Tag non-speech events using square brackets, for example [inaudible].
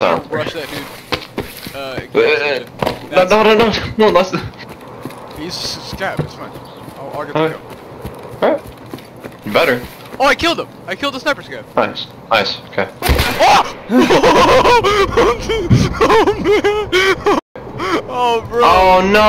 So. Rush that dude. Uh, Uh, uh, uh No, no, no, no, no, that's the. He's scabbed, it's fine. I'll, I'll get the Alright. Alright. You better. Oh, I killed him! I killed the sniper scav. Nice. Nice. Okay. [laughs] Oh! [laughs] oh man! [laughs] Oh bro! Oh no!